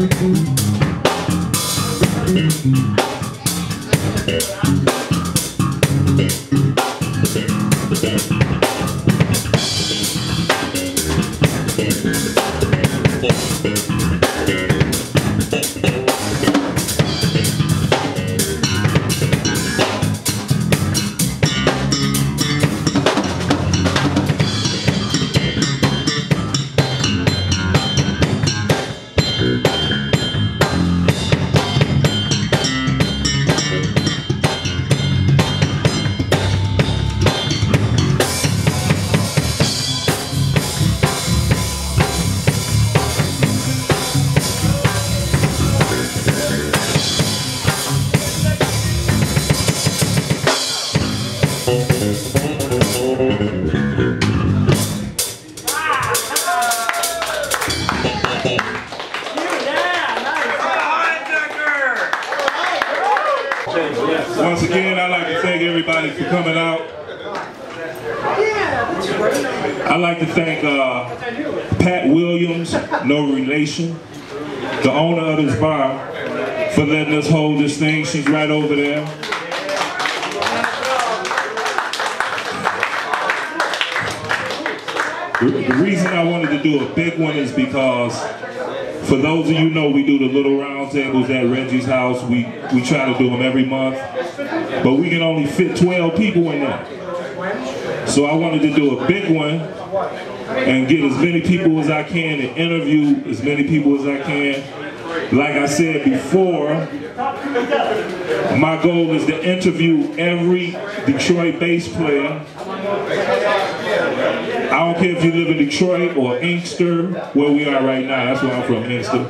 Música the owner of this bar, for letting us hold this thing. She's right over there. The reason I wanted to do a big one is because for those of you know, we do the little round tables at Reggie's house. We, we try to do them every month, but we can only fit 12 people in there. So I wanted to do a big one and get as many people as I can and interview as many people as I can. Like I said before, my goal is to interview every Detroit bass player I don't care if you live in Detroit or Inkster, where we are right now. That's where I'm from, Inkster.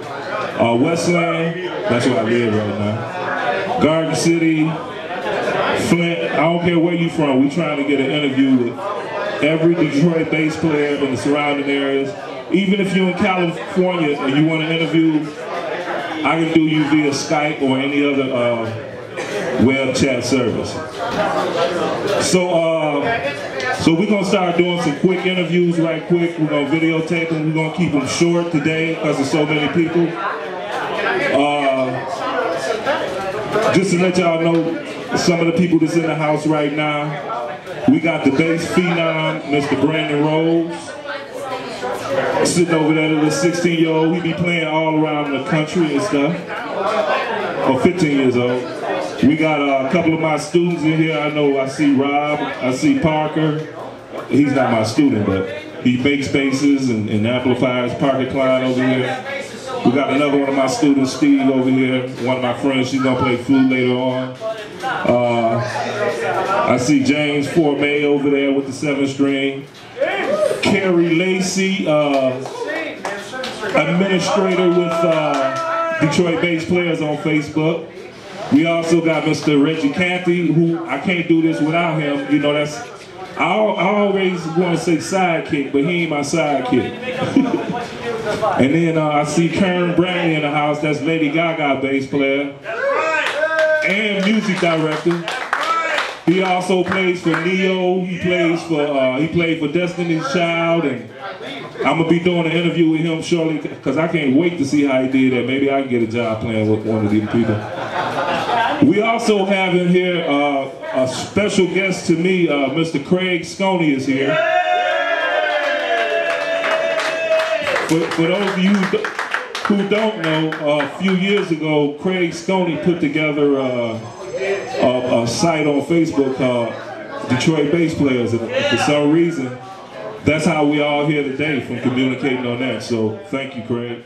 Uh, Westland, that's where I live right now. Garden City, Flint, I don't care where you're from. We're trying to get an interview with every Detroit bass player in the surrounding areas. Even if you're in California and you want to interview, I can do you via Skype or any other uh, web chat service. So, uh, so we're gonna start doing some quick interviews right quick. We're gonna videotape them. We're gonna keep them short today because there's so many people. Uh, just to let y'all know some of the people that's in the house right now. We got the bass phenom, Mr. Brandon Rose. Sitting over there, little 16 year old. He be playing all around the country and stuff. Or 15 years old. We got uh, a couple of my students in here. I know I see Rob, I see Parker. He's not my student, but he makes basses and, and amplifiers. Parker Klein over here. We got another one of my students, Steve, over here. One of my friends, she's gonna play flute later on. Uh, I see James Formay over there with the seven string. Kerry Lacy, uh, administrator with uh, Detroit Bass Players on Facebook. We also got Mr. Reggie Canty, who I can't do this without him. You know, that's I, I always want to say sidekick, but he ain't my sidekick. and then uh, I see Kern Brantley in the house. That's Lady Gaga bass player and music director. He also plays for Ne-Yo. He plays for uh, he played for Destiny's Child, and I'm gonna be doing an interview with him shortly because I can't wait to see how he did that. Maybe I can get a job playing with one of these people. We also have in here uh, a special guest to me, uh, Mr. Craig Sconey is here. For, for those of you who don't know, uh, a few years ago, Craig Sconey put together uh, a, a, site on Facebook called Detroit Bass Players. And for some reason, that's how we all here today from communicating on that. So thank you, Craig.